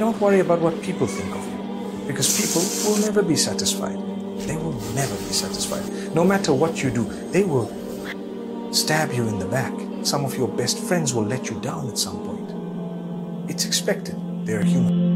don't worry about what people think of you. Because people will never be satisfied. They will never be satisfied. No matter what you do, they will stab you in the back. Some of your best friends will let you down at some point. It's expected. They're human.